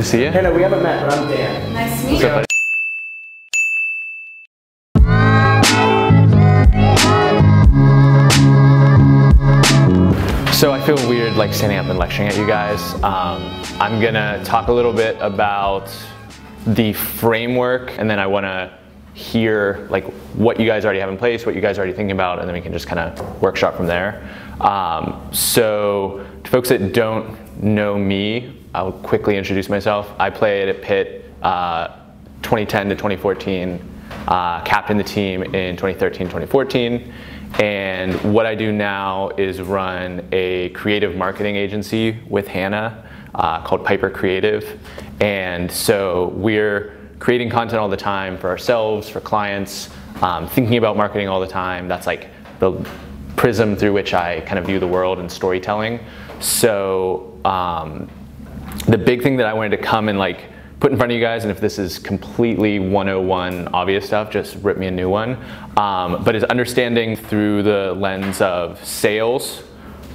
to see you. Hey, no, we haven't met, but I'm Dan. Nice to meet you. So I feel weird like standing up and lecturing at you guys. Um, I'm gonna talk a little bit about the framework and then I wanna hear like what you guys already have in place, what you guys are already thinking about, and then we can just kind of workshop from there. Um, so to folks that don't know me, I'll quickly introduce myself. I played at Pitt uh, 2010 to 2014, uh, captained the team in 2013, 2014. And what I do now is run a creative marketing agency with Hannah uh, called Piper Creative. And so we're creating content all the time for ourselves, for clients, um, thinking about marketing all the time. That's like the prism through which I kind of view the world and storytelling. So um, the big thing that I wanted to come and like put in front of you guys, and if this is completely 101 obvious stuff, just rip me a new one. Um, but is understanding through the lens of sales,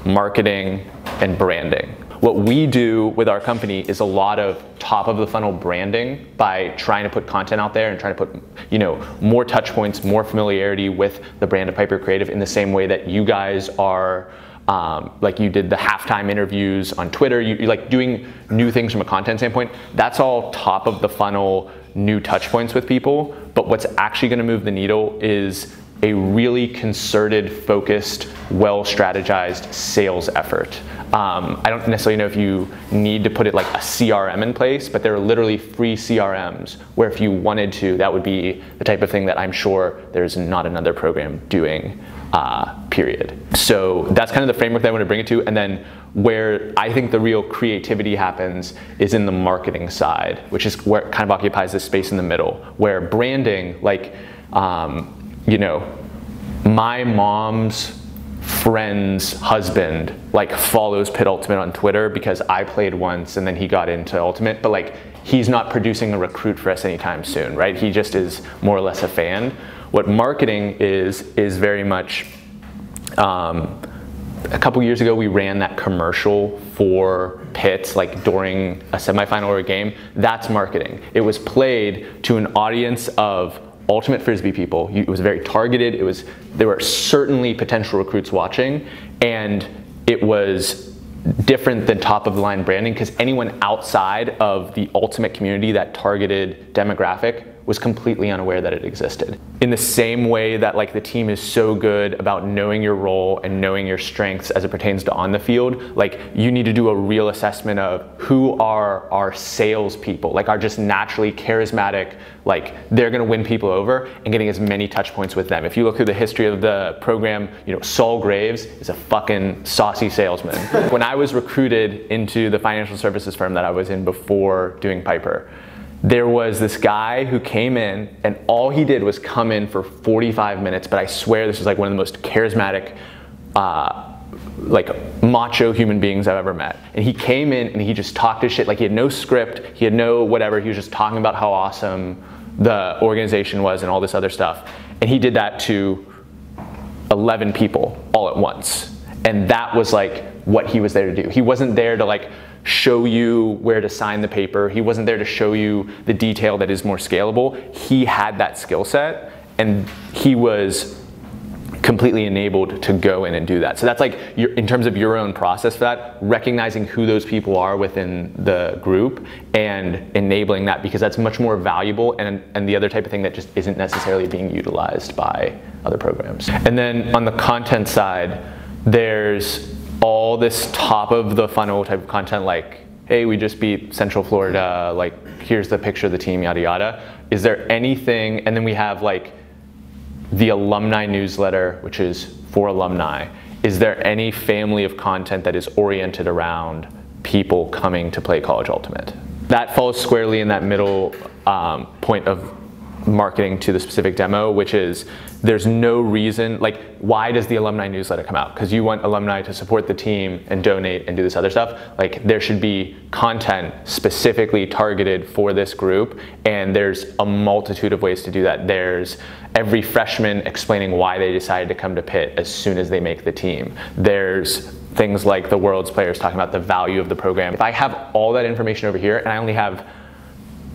marketing, and branding. What we do with our company is a lot of top of the funnel branding by trying to put content out there and trying to put, you know, more touch points, more familiarity with the brand of Piper Creative in the same way that you guys are um, like you did the halftime interviews on Twitter, you, you like doing new things from a content standpoint. That's all top of the funnel new touch points with people. But what's actually going to move the needle is a really concerted, focused, well strategized sales effort. Um, I don't necessarily know if you need to put it like a CRM in place, but there are literally free CRMs where if you wanted to, that would be the type of thing that I'm sure there's not another program doing uh, period. So that's kind of the framework that I want to bring it to. And then where I think the real creativity happens is in the marketing side, which is where kind of occupies this space in the middle, where branding, like, um, you know, my mom's friend's husband like follows Pitt Ultimate on Twitter because I played once and then he got into Ultimate, but like he's not producing a recruit for us anytime soon, right? He just is more or less a fan. What marketing is, is very much, um, a couple years ago we ran that commercial for Pitt, like during a semifinal or a game. That's marketing. It was played to an audience of ultimate frisbee people. It was very targeted. It was there were certainly potential recruits watching, and it was different than top of the line branding because anyone outside of the ultimate community, that targeted demographic, was completely unaware that it existed. In the same way that like the team is so good about knowing your role and knowing your strengths as it pertains to on the field, like you need to do a real assessment of who are our sales people, like are just naturally charismatic, like they're gonna win people over and getting as many touch points with them. If you look through the history of the program, you know, Saul Graves is a fucking saucy salesman. when I was recruited into the financial services firm that I was in before doing Piper, there was this guy who came in and all he did was come in for 45 minutes but i swear this was like one of the most charismatic uh, like macho human beings i've ever met. And he came in and he just talked his shit. Like he had no script he had no whatever he was just talking about how awesome the organization was and all this other stuff. And he did that to 11 people all at once and that was like what he was there to do he wasn't there to like show you where to sign the paper. He wasn't there to show you the detail that is more scalable. He had that skill set and he was completely enabled to go in and do that. So that's like your, in terms of your own process for that, recognizing who those people are within the group and enabling that because that's much more valuable and, and the other type of thing that just isn't necessarily being utilized by other programs. And then on the content side, there's all this top of the funnel type of content like, hey, we just beat Central Florida, like here's the picture of the team, yada yada. Is there anything, and then we have like the alumni newsletter, which is for alumni. Is there any family of content that is oriented around people coming to play College Ultimate? That falls squarely in that middle um, point of marketing to the specific demo, which is there's no reason, like, why does the alumni newsletter come out? Because you want alumni to support the team and donate and do this other stuff. Like, there should be content specifically targeted for this group, and there's a multitude of ways to do that. There's every freshman explaining why they decided to come to Pitt as soon as they make the team. There's things like the world's players talking about the value of the program. If I have all that information over here and I only have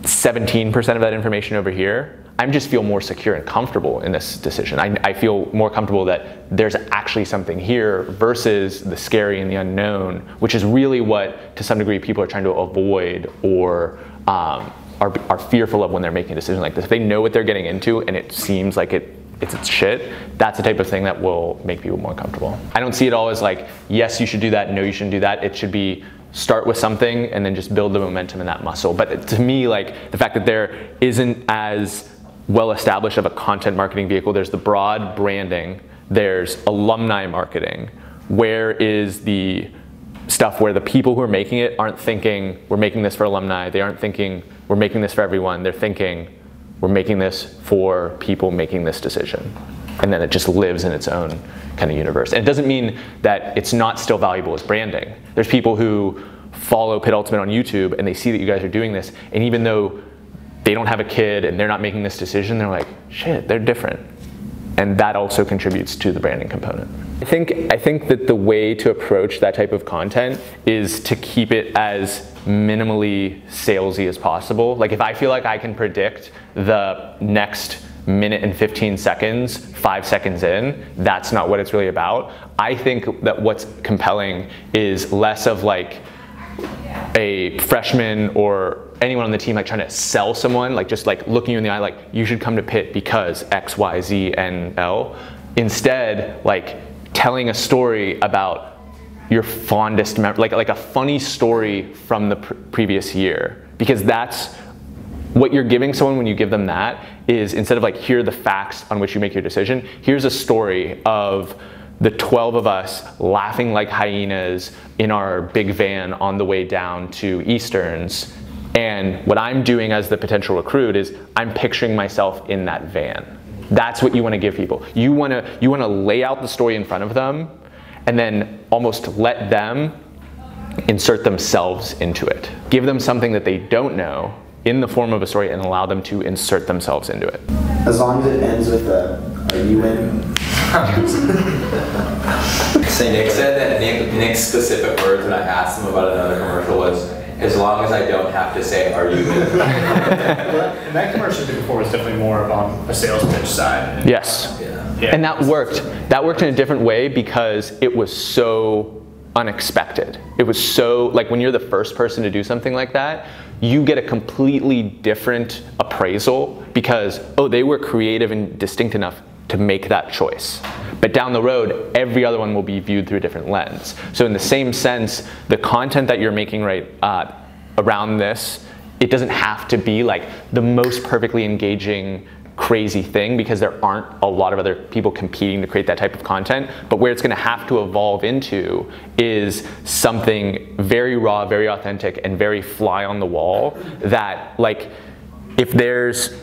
17% of that information over here, I just feel more secure and comfortable in this decision. I, I, feel more comfortable that there's actually something here versus the scary and the unknown, which is really what, to some degree, people are trying to avoid or um, are, are fearful of when they're making a decision like this. If they know what they're getting into and it seems like it it's, it's shit, that's the type of thing that will make people more comfortable. I don't see it all as like, yes, you should do that, no, you shouldn't do that. It should be start with something and then just build the momentum in that muscle. But to me, like the fact that there isn't as well established of a content marketing vehicle, there's the broad branding, there's alumni marketing. Where is the stuff where the people who are making it aren't thinking, we're making this for alumni, they aren't thinking, we're making this for everyone, they're thinking, we're making this for people making this decision. And then it just lives in its own kind of universe. And it doesn't mean that it's not still valuable as branding. There's people who follow Pitt Ultimate on YouTube and they see that you guys are doing this, and even though they don't have a kid and they're not making this decision, they're like, shit, they're different. And that also contributes to the branding component. I think, I think that the way to approach that type of content is to keep it as minimally salesy as possible. Like if I feel like I can predict the next minute and 15 seconds, five seconds in, that's not what it's really about. I think that what's compelling is less of like a freshman or anyone on the team like trying to sell someone, like just like looking you in the eye, like you should come to Pitt because X, Y, Z, and L. Instead, like telling a story about your fondest memory, like, like a funny story from the pr- previous year. Because that's what you're giving someone when you give them that is instead of like, here are the facts on which you make your decision, here's a story of the 12 of us laughing like hyenas in our big van on the way down to Easterns. And what I'm doing as the potential recruit is I'm picturing myself in that van. That's what you want to give people. You want to you want to lay out the story in front of them and then almost let them insert themselves into it. Give them something that they don't know in the form of a story and allow them to insert themselves into it. As long as it ends with a, a you win. so Nick said that Nick, Nick's specific words when I asked him about another commercial was as long as I don't have to say, "Are you?" well, and that commercial before was definitely more of on a sales pitch side. Yes. Yeah. Yeah. And that worked. That worked in a different way because it was so unexpected. It was so like when you're the first person to do something like that, you get a completely different appraisal because oh, they were creative and distinct enough to make that choice. But down the road, every other one will be viewed through a different lens. So in the same sense, the content that you're making right uh, around this, it doesn't have to be like the most perfectly engaging crazy thing because there aren't a lot of other people competing to create that type of content. But where it's going to have to evolve into is something very raw, very authentic, and very fly on the wall that, like, if there's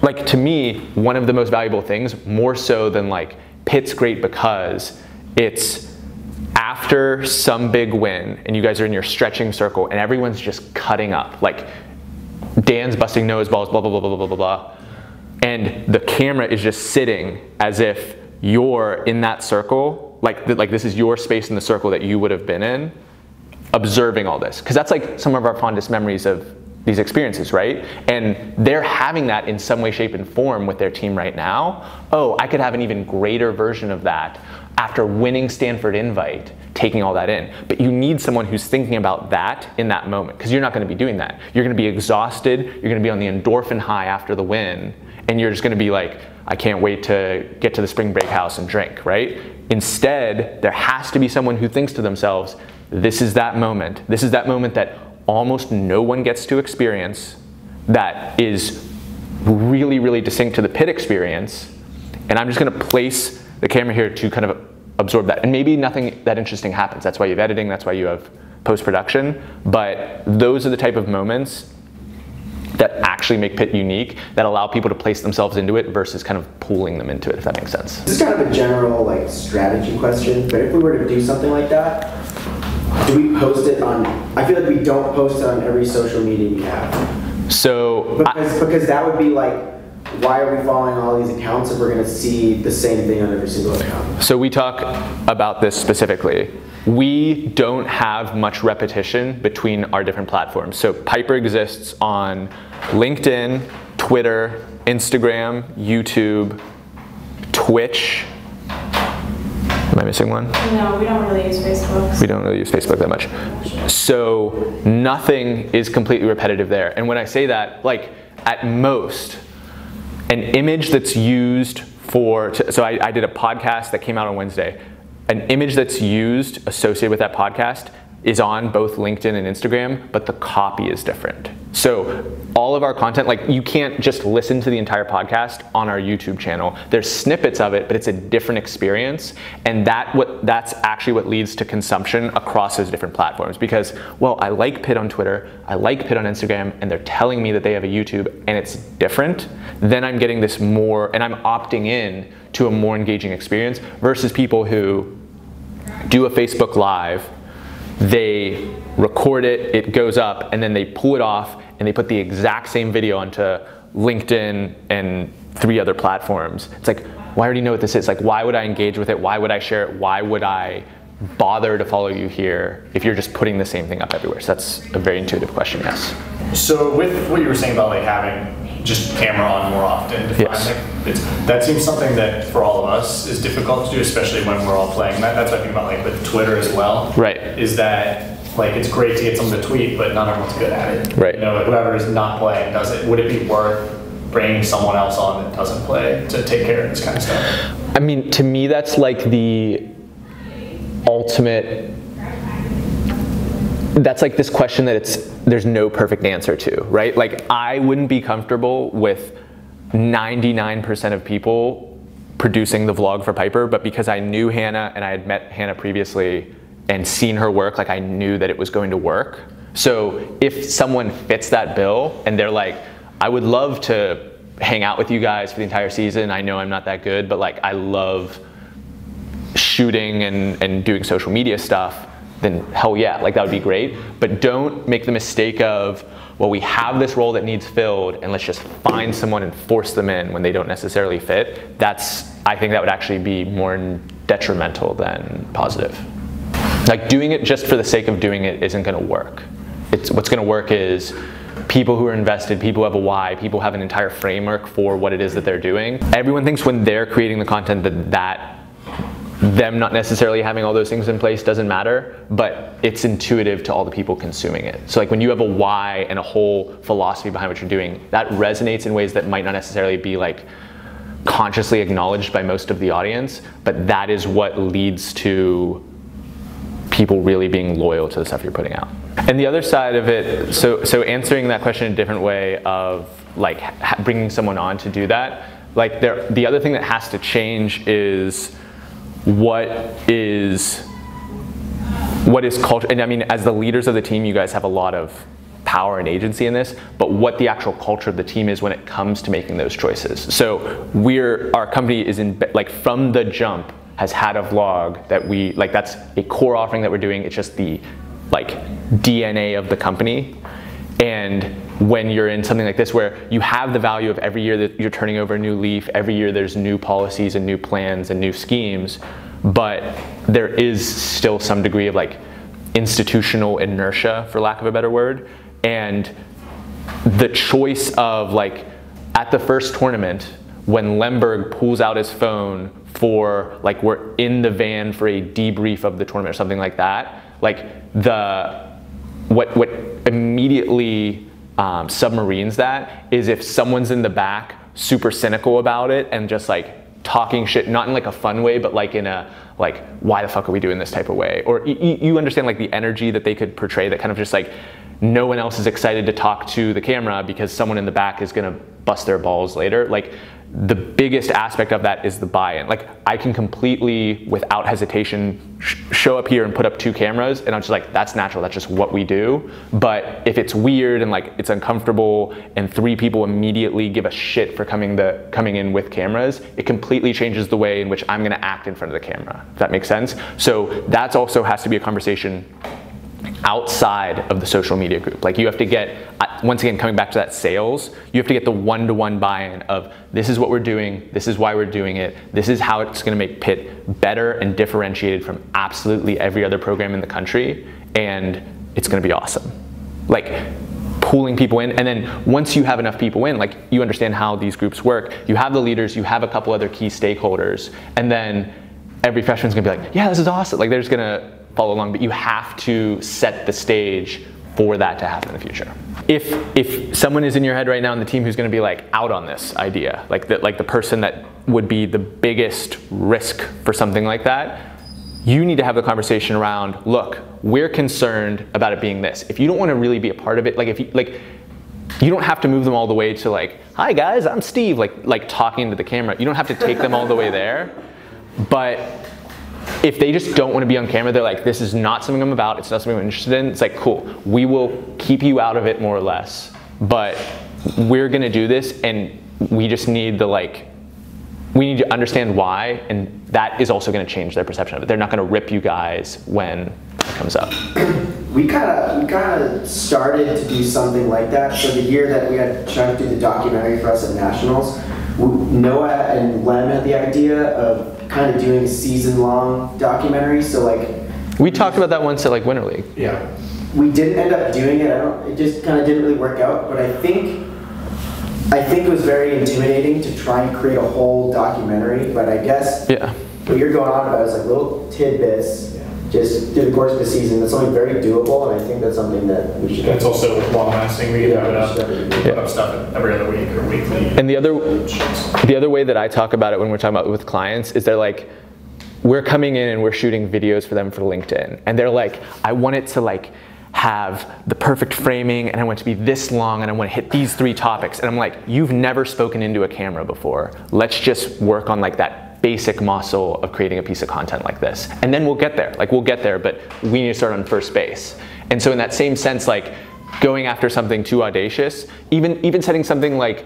like to me, one of the most valuable things, more so than like Pitt's great because it's after some big win and you guys are in your stretching circle and everyone's just cutting up. Like Dan's busting nose balls, blah, blah, blah, blah, blah, blah, blah. And the camera is just sitting as if you're in that circle, like, like this is your space in the circle that you would have been in, observing all this. Because that's like some of our fondest memories of these experiences, right? And they're having that in some way, shape, and form with their team right now. Oh, I could have an even greater version of that after winning Stanford Invite, taking all that in. But you need someone who's thinking about that in that moment, because you're not going to be doing that. You're going to be exhausted, you're going to be on the endorphin high after the win, and you're just to be like, I can't wait to get to the spring break house and drink, right? Instead, there has to be someone who thinks to themselves, this is that moment. This is that moment that almost no one gets to experience that is really, really distinct to the Pitt experience. And I'm just gonna place the camera here to kind of absorb that. And maybe nothing that interesting happens. That's why you have editing, that's why you have post-production. But those are the type of moments that actually make Pitt unique, that allow people to place themselves into it versus kind of pulling them into it, if that makes sense. This is kind of a general like strategy question, but if we were to do something like that, do we post it on? I feel like we don't post it on every social media we have. So because I, because that would be like why are we following all these accounts if we're going to see the same thing on every single account? So we talk about this specifically. We don't have much repetition between our different platforms. So Piper exists on LinkedIn, Twitter, Instagram, YouTube, Twitch. Am I missing one? No, we don't really use Facebook. We don't really use Facebook that much. So nothing is completely repetitive there. And when I say that, like at most, an image that's used for, so I, I did a podcast that came out on Wednesday. An image that's used associated with that podcast is on both LinkedIn and Instagram, but the copy is different. So all of our content, like you can't just listen to the entire podcast on our YouTube channel. There's snippets of it, but it's a different experience. And that what that's actually what leads to consumption across those different platforms. Because, well, I like Pitt on Twitter, I like Pitt on Instagram, and they're telling me that they have a YouTube and it's different, then I'm getting this more and I'm opting in to a more engaging experience versus people who do a Facebook Live they record it, it goes up, and then they pull it off and they put the exact same video onto LinkedIn and three other platforms. It's like, I already know what this is. Like, why would I engage with it? Why would I share it? Why would I bother to follow you here if you're just putting the same thing up everywhere? So that's a very intuitive question, yes. So with what you were saying about like having just camera on more often to Yes. find like, it's, that seems something that for all of us is difficult to do, especially when we're all playing. That, that's what I think about like with Twitter as well. Right. Is that like it's great to get someone to tweet, but not everyone's good at it. Right. You know, whoever is not playing does it. Would it be worth bringing someone else on that doesn't play to take care of this kind of stuff? I mean, to me, that's like the ultimate. That's like this question that it's there's no perfect answer to, right? Like I wouldn't be comfortable with 99% of people producing the vlog for Piper, but because I knew Hannah and I had met Hannah previously and seen her work, like I knew that it was going to work. So if someone fits that bill and they're like, I would love to hang out with you guys for the entire season. I know I'm not that good, but like I love shooting and, and doing social media stuff, then hell yeah, like that would be great. But don't make the mistake of, well, we have this role that needs filled, and let's just find someone and force them in when they don't necessarily fit. That's, I think that would actually be more detrimental than positive. Like doing it just for the sake of doing it isn't gonna work. It's, what's gonna work is people who are invested, people who have a why, people have an entire framework for what it is that they're doing. Everyone thinks when they're creating the content that that them not necessarily having all those things in place doesn't matter, but it's intuitive to all the people consuming it. So like when you have a why and a whole philosophy behind what you're doing, that resonates in ways that might not necessarily be like consciously acknowledged by most of the audience, but that is what leads to people really being loyal to the stuff you're putting out. And the other side of it, so so answering that question in a different way of like bringing someone on to do that, like there, the other thing that has to change is what is what is culture and i mean as the leaders of the team you guys have a lot of power and agency in this but what the actual culture of the team is when it comes to making those choices so we're our company is in like from the jump has had a vlog that we like that's a core offering that we're doing it's just the like dna of the company and when you're in something like this where you have the value of every year that you're turning over a new leaf, every year there's new policies and new plans and new schemes, but there is still some degree of like institutional inertia, for lack of a better word. And the choice of like at the first tournament, when Lemberg pulls out his phone for like we're in the van for a debrief of the tournament or something like that, like the what what immediately um, submarines that is if someone's in the back super cynical about it and just like talking shit not in like a fun way but like in a like why the fuck are we doing this type of way? Or y- you understand like the energy that they could portray that kind of just like no one else is excited to talk to the camera because someone in the back is to bust their balls later. Like the biggest aspect of that is the buy-in. Like I can completely, without hesitation, sh- show up here and put up two cameras, and I'm just like, that's natural. That's just what we do. But if it's weird and like it's uncomfortable, and three people immediately give a shit for coming the coming in with cameras, it completely changes the way in which I'm going to act in front of the camera. If that makes sense. So that's also has to be a conversation outside of the social media group. Like you have to get, once again, coming back to that sales, you have to get the one-to-one buy-in of this is what we're doing, this is why we're doing it, this is how it's gonna make Pitt better and differentiated from absolutely every other program in the country, and it's gonna be awesome. Like pulling people in, and then once you have enough people in, like you understand how these groups work, you have the leaders, you have a couple other key stakeholders, and then every freshman's gonna be like, yeah, this is awesome. Like they're just gonna follow along, but you have to set the stage for that to happen in the future. If if someone is in your head right now on the team who's going to be like out on this idea, like the, like the person that would be the biggest risk for something like that, you need to have the conversation around, look, we're concerned about it being this. If you don't want to really be a part of it, like if you like you don't have to move them all the way to like, hi guys, I'm Steve, like like talking to the camera. You don't have to take them all the way there. But if they just don't want to be on camera, they're like, this is not something I'm about, it's not something I'm interested in, it's like, cool, we will keep you out of it more or less, but we're gonna do this and we just need the like, we need to understand why, and that is also gonna change their perception of it. They're not gonna rip you guys when it comes up. We kind of we kind of started to do something like that. So the year that we had Chuck do the documentary for us at Nationals, Noah and Lem had the idea of kind of doing a season-long documentary. So like, we talked about that once at like Winter League. Yeah. We didn't end up doing it. I don't. It just kind of didn't really work out. But I think, I think it was very intimidating to try and create a whole documentary. But I guess yeah. what you're going on about is like little tidbits. Just through the course of the season, that's something very doable, and I think that's something that we should. And it's also long lasting. We can Yeah, put up, we should put up stuff every other week or weekly. And the other, the other way that I talk about it when we're talking about with clients is they're like, we're coming in and we're shooting videos for them for LinkedIn, and they're like, I want it to like have the perfect framing, and I want it to be this long, and I want to hit these three topics, and I'm like, you've never spoken into a camera before. Let's just work on like that basic muscle of creating a piece of content like this. And then we'll get there. Like we'll get there, but we need to start on first base. And so in that same sense, like going after something too audacious, even even setting something like,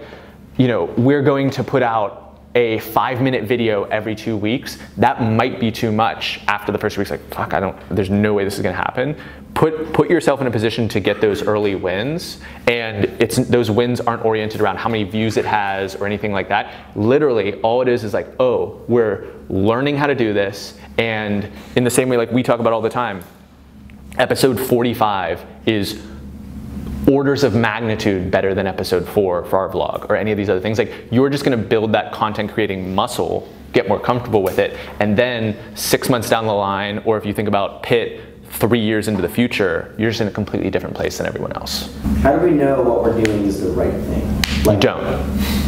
you know, we're going to put out a five minute video every two weeks, that might be too much after the first week's like, fuck, I don't, there's no way this is gonna happen. Put, put yourself in a position to get those early wins and it's, those wins aren't oriented around how many views it has or anything like that. Literally, all it is is like, oh, we're learning how to do this and in the same way like we talk about all the time, episode 45 is orders of magnitude better than episode four for our vlog or any of these other things. Like you're just gonna build that content creating muscle, get more comfortable with it, and then six months down the line, or if you think about Pitt three years into the future, you're just in a completely different place than everyone else. How do we know what we're doing is the right thing? You don't.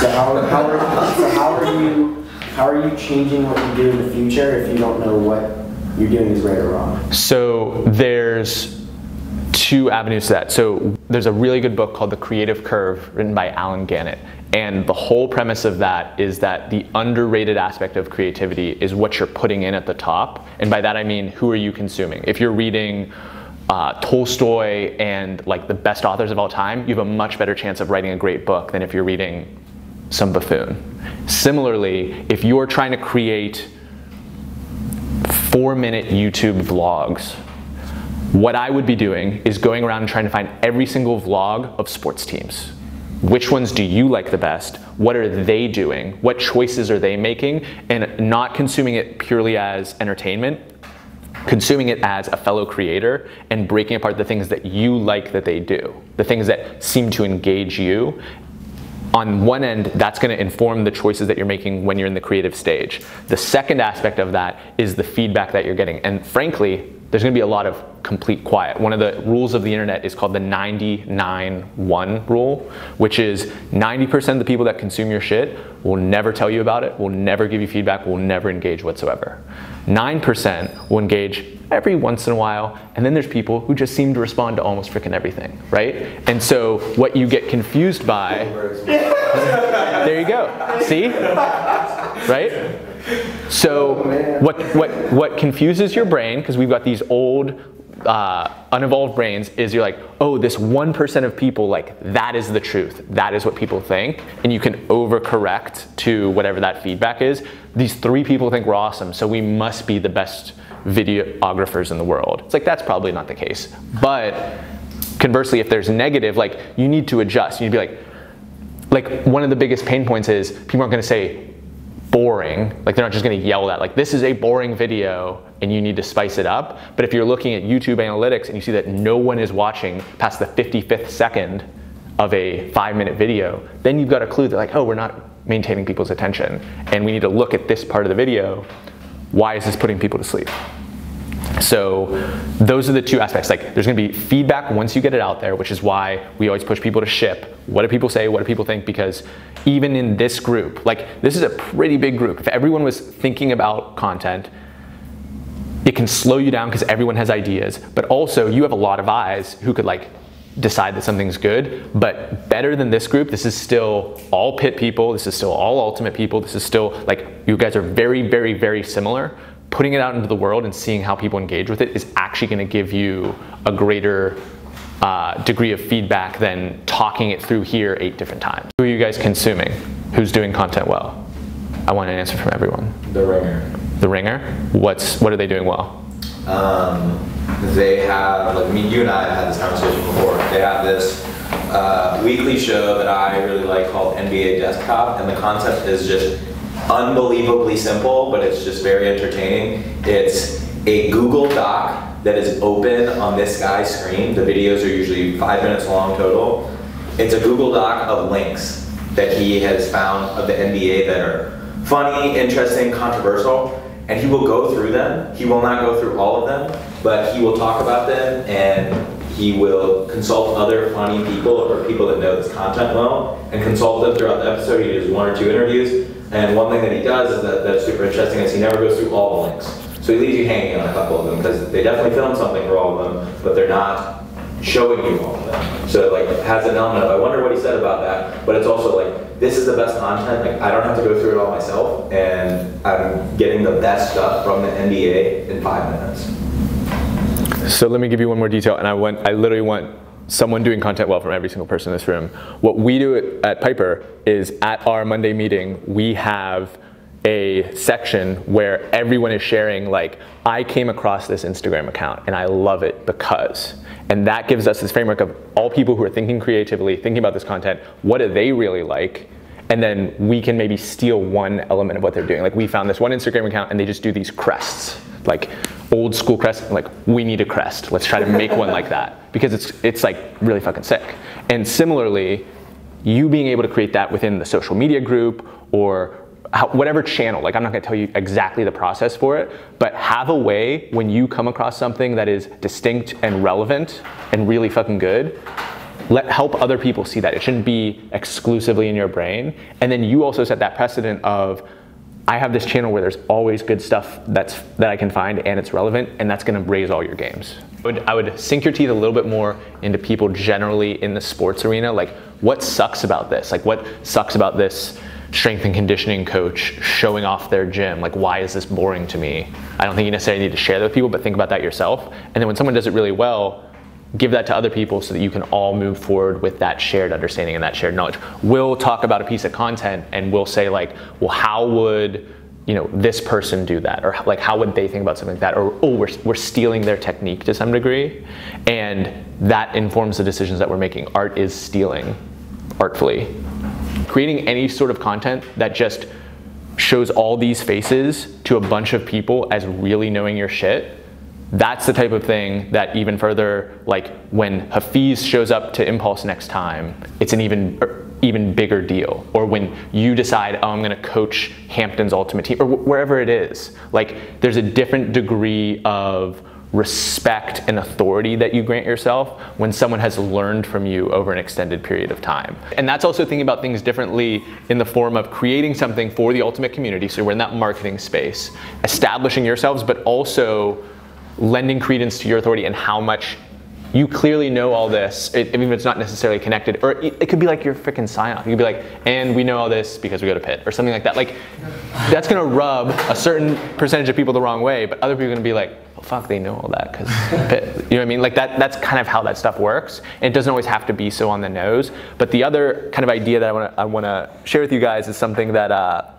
So how, how, are, so how are you how are you changing what you do in the future if you don't know what you're doing is right or wrong? So there's two avenues to that. So there's a really good book called The Creative Curve written by Allen Gannett. And the whole premise of that is that the underrated aspect of creativity is what you're putting in at the top. And by that I mean, who are you consuming? If you're reading uh, Tolstoy and like the best authors of all time, you have a much better chance of writing a great book than if you're reading some buffoon. Similarly, if you're trying to create four minute YouTube vlogs, what I would be doing is going around and trying to find every single vlog of sports teams. Which ones do you like the best? What are they doing? What choices are they making? And not consuming it purely as entertainment, consuming it as a fellow creator and breaking apart the things that you like that they do, the things that seem to engage you. On one end, that's going to inform the choices that you're making when you're in the creative stage. The second aspect of that is the feedback that you're getting. And frankly, there's going to be a lot of complete quiet. One of the rules of the internet is called the 99-1 rule, which is 90% of the people that consume your shit will never tell you about it, will never give you feedback, will never engage whatsoever. 9% will engage every once in a while, and then there's people who just seem to respond to almost freaking everything, right? And so what you get confused by, there you go, see? Right? So what, what, what confuses your brain, because we've got these old uh, unevolved brains is you're like, oh, this 1% of people, like, that is the truth. That is what people think. And you can overcorrect to whatever that feedback is. These three people think we're awesome, so we must be the best videographers in the world. It's like, that's probably not the case. But conversely, if there's negative, like, you need to adjust. You'd be like, like, one of the biggest pain points is people aren't gonna say, boring, like they're not just gonna yell that, like this is a boring video and you need to spice it up. But if you're looking at YouTube analytics and you see that no one is watching past the 55th second of a five minute video, then you've got a clue that like, oh, we're not maintaining people's attention. And we need to look at this part of the video. Why is this putting people to sleep? So those are the two aspects. Like there's gonna be feedback once you get it out there, which is why we always push people to ship. What do people say? What do people think? Because even in this group, like this is a pretty big group. If everyone was thinking about content, it can slow you down because everyone has ideas, but also you have a lot of eyes who could like decide that something's good. But better than this group, this is still all Pitt people. This is still all ultimate people. This is still like you guys are very, very, very similar putting it out into the world and seeing how people engage with it is actually going to give you a greater uh, degree of feedback than talking it through here eight different times. Who are you guys consuming? Who's doing content well? I want an answer from everyone. The Ringer. The Ringer. What's what are they doing well? Um, they have, like, I mean, you and I have had this conversation before. They have this uh, weekly show that I really like called NBA Desktop, and the concept is just unbelievably simple, but it's just very entertaining. It's a Google Doc that is open on this guy's screen. The videos are usually five minutes long total. It's a Google Doc of links that he has found of the NBA that are funny, interesting, controversial, and he will go through them. He will not go through all of them, but he will talk about them and he will consult other funny people or people that know this content well and consult them throughout the episode. He does one or two interviews and one thing that he does that that's super interesting is he never goes through all the links. So he leaves you hanging on a couple of them because they definitely filmed something for all of them, but they're not showing you all of them. So like has an element of I wonder what he said about that, but it's also like this is the best content. Like I don't have to go through it all myself, and I'm getting the best stuff from the NBA in five minutes. So let me give you one more detail, and I went I literally want someone doing content well from every single person in this room. What we do at Piper is at our Monday meeting, we have a section where everyone is sharing like, I came across this Instagram account and I love it because. And that gives us this framework of all people who are thinking creatively, thinking about this content, what do they really like? And then we can maybe steal one element of what they're doing. Like we found this one Instagram account and they just do these crests. Like old school crest, like we need a crest. Let's try to make one like that because it's it's like really fucking sick. And similarly, you being able to create that within the social media group or how, whatever channel, like I'm not gonna tell you exactly the process for it, but have a way when you come across something that is distinct and relevant and really fucking good, let help other people see that. It shouldn't be exclusively in your brain. And then you also set that precedent of I have this channel where there's always good stuff that's that I can find and it's relevant, and that's going to raise all your games. I would, I would sink your teeth a little bit more into people generally in the sports arena. Like, what sucks about this? Like, what sucks about this strength and conditioning coach showing off their gym? Like, why is this boring to me? I don't think you necessarily need to share that with people, but think about that yourself. And then when someone does it really well, give that to other people so that you can all move forward with that shared understanding and that shared knowledge. We'll talk about a piece of content and we'll say like, well, how would you know this person do that? Or like how would they think about something like that? Or oh we're, we're stealing their technique to some degree. And that informs the decisions that we're making. Art is stealing artfully. Creating any sort of content that just shows all these faces to a bunch of people as really knowing your shit that's the type of thing that even further, like when Hafiz shows up to Impulse next time, it's an even er, even bigger deal. Or when you decide, oh, I'm going to coach Hampton's Ultimate Team, or wherever it is. Like there's a different degree of respect and authority that you grant yourself when someone has learned from you over an extended period of time. And that's also thinking about things differently in the form of creating something for the ultimate community. So we're in that marketing space, establishing yourselves, but also lending credence to your authority and how much you clearly know all this, even if it's not necessarily connected, or it, could be like your freaking scion. You could be like, and we know all this because we go to Pitt, or something like that. Like, that's gonna rub a certain percentage of people the wrong way, but other people are gonna be like, well, fuck, they know all that because Pitt. You know what I mean? Like that. That's kind of how that stuff works. And it doesn't always have to be so on the nose. But the other kind of idea that I wanna I wanna share with you guys is something that. Uh,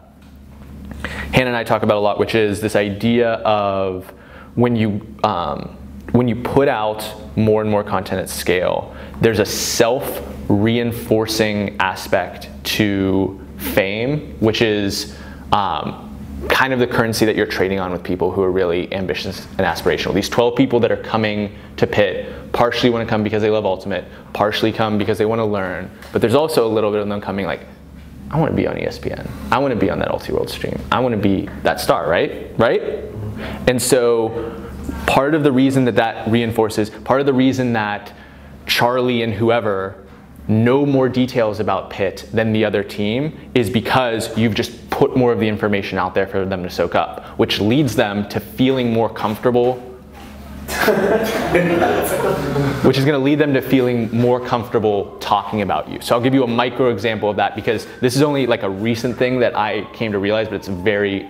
Hannah and I talk about a lot, which is this idea of when you um, when you put out more and more content at scale, there's a self-reinforcing aspect to fame, which is um, kind of the currency that you're trading on with people who are really ambitious and aspirational. These 12 people that are coming to Pitt partially want to come because they love Ultimate, partially come because they want to learn, but there's also a little bit of them coming like, I want to be on ESPN. I want to be on that Ultiworld stream. I want to be that star, right? Right? And so part of the reason that that reinforces, part of the reason that Charlie and whoever know more details about Pitt than the other team is because you've just put more of the information out there for them to soak up, which leads them to feeling more comfortable which is going to lead them to feeling more comfortable talking about you. So I'll give you a micro example of that because this is only like a recent thing that I came to realize, but it's very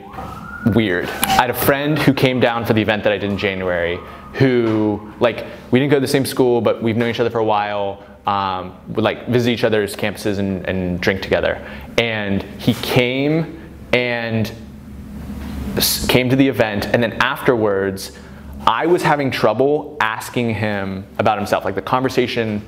weird. I had a friend who came down for the event that I did in January who, like, we didn't go to the same school, but we've known each other for a while. Um, would like visit each other's campuses and, and drink together. And he came and came to the event, and then afterwards, I was having trouble asking him about himself. Like the conversation,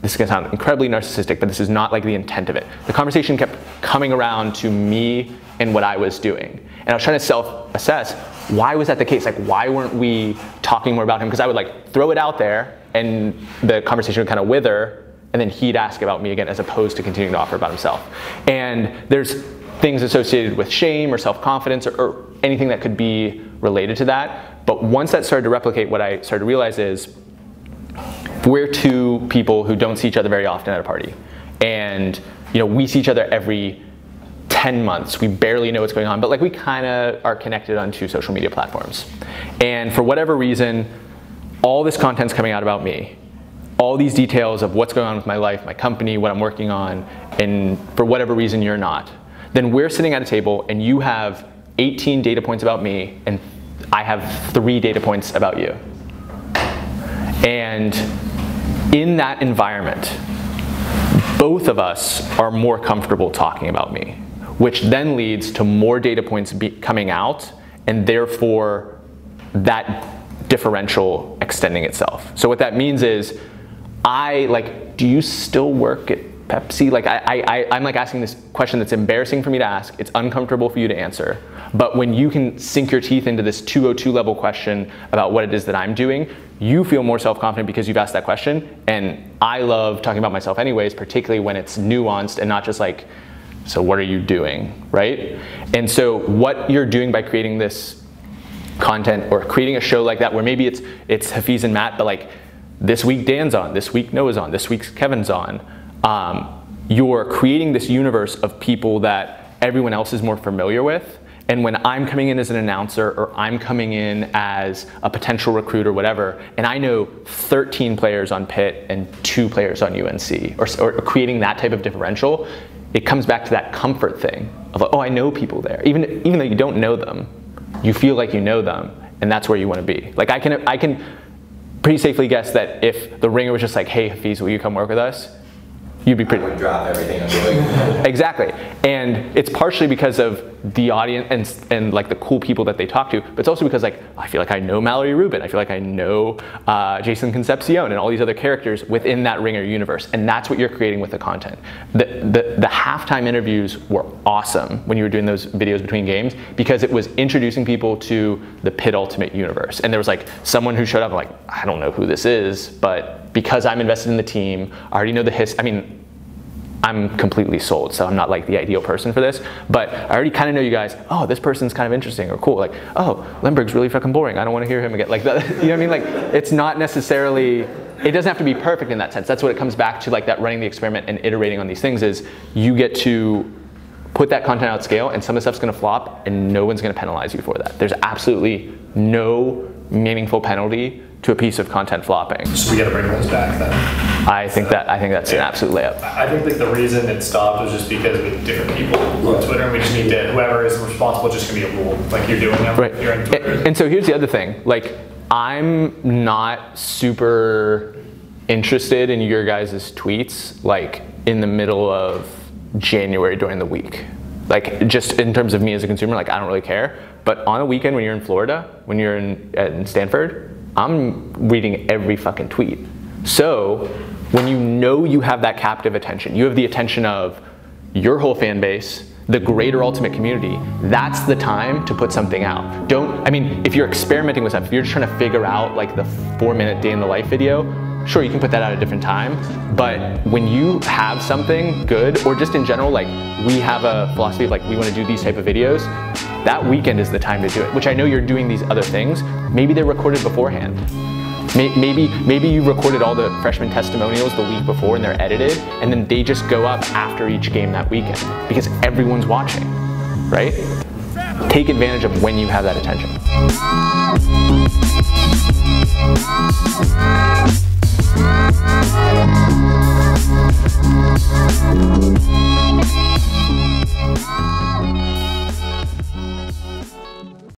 this is gonna sound incredibly narcissistic, but this is not like the intent of it. The conversation kept coming around to me and what I was doing. And I was trying to self-assess, why was that the case? Like, why weren't we talking more about him? Because I would like throw it out there and the conversation would kind of wither and then he'd ask about me again as opposed to continuing to offer about himself. And there's things associated with shame or self-confidence or, or anything that could be related to that but once that started to replicate, what I started to realize is we're two people who don't see each other very often at a party. And you know, we see each other every 10 months. We barely know what's going on, but like we kind of are connected on two social media platforms. And for whatever reason, all this content's coming out about me. All these details of what's going on with my life, my company, what I'm working on, and for whatever reason you're not. Then we're sitting at a table and you have 18 data points about me and I have three data points about you. And in that environment, both of us are more comfortable talking about me, which then leads to more data points coming out, and therefore that differential extending itself. So what that means is, I like, do you still work at Pepsi? Like I, I, I'm like asking this question that's embarrassing for me to ask. It's uncomfortable for you to answer. But when you can sink your teeth into this 202 level question about what it is that I'm doing, you feel more self-confident because you've asked that question. And I love talking about myself anyways, particularly when it's nuanced and not just like, so what are you doing, right? And so what you're doing by creating this content or creating a show like that where maybe it's it's Hafiz and Matt, but like this week Dan's on, this week Noah's on, this week Kevin's on. Um, you're creating this universe of people that everyone else is more familiar with and when I'm coming in as an announcer or I'm coming in as a potential recruit or whatever, and I know 13 players on Pitt and two players on UNC, or, or creating that type of differential, it comes back to that comfort thing of like, oh, I know people there. Even, even though you don't know them, you feel like you know them, and that's where you want to be. Like I can, I can pretty safely guess that if the ringer was just like, hey, Hafiz, will you come work with us? You'd be pretty. I would drop everything I'm doing. exactly, and it's partially because of the audience and and like the cool people that they talk to, but it's also because like I feel like I know Mallory Rubin, I feel like I know uh, Jason Concepcion and all these other characters within that Ringer universe, and that's what you're creating with the content. The the the halftime interviews were awesome when you were doing those videos between games because it was introducing people to the Pitt Ultimate universe, and there was like someone who showed up like I don't know who this is, but because I'm invested in the team, I already know the his. I mean, I'm completely sold, so I'm not like the ideal person for this. But I already kind of know you guys. Oh, this person's kind of interesting or cool. Like, oh, Lemberg's really fucking boring. I don't want to hear him again. Like, that, you know what I mean? Like, it's not necessarily. It doesn't have to be perfect in that sense. That's what it comes back to, like that running the experiment and iterating on these things. Is you get to put that content out scale, and some of the stuff's going to flop, and no one's going to penalize you for that. There's absolutely no meaningful penalty to a piece of content flopping. So we gotta bring those back then. I think that I think that's an absolute layup. I think like the reason it stopped was just because we had different people on Twitter, and we just need to whoever is responsible just gonna be a rule. Like you're doing them, Right. you're on And, and so here's the other thing. Like, I'm not super interested in your guys' tweets, like, in the middle of January during the week. Like, just in terms of me as a consumer, like, I don't really care. But on a weekend when you're in Florida, when you're in, in Stanford, I'm reading every fucking tweet. So, when you know you have that captive attention, you have the attention of your whole fan base, the greater ultimate community, that's the time to put something out. Don't, I mean, if you're experimenting with stuff, if you're just trying to figure out like the four minute day in the life video, sure, you can put that out at a different time. But when you have something good, or just in general, like we have a philosophy of like we want to do these type of videos, that weekend is the time to do it, which I know you're doing these other things. Maybe they're recorded beforehand. Maybe, maybe you recorded all the freshman testimonials the week before and they're edited, and then they just go up after each game that weekend because everyone's watching, right? Take advantage of when you have that attention.